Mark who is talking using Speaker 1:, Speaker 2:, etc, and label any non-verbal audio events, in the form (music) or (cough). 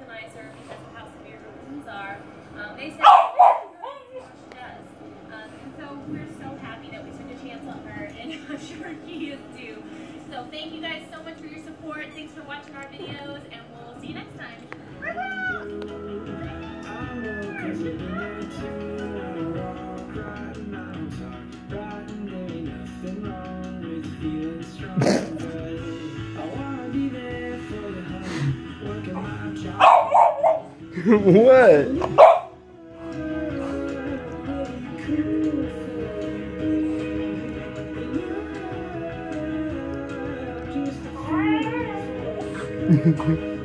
Speaker 1: euthanize her because of how severe her wounds are. Um, they said she does. Um, and so we're so happy that we took a chance on her, and (laughs) I'm sure he is too. So thank you guys so much for your support. Thanks for watching our videos, and we'll see you next time. (laughs)
Speaker 2: what? (laughs)